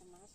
más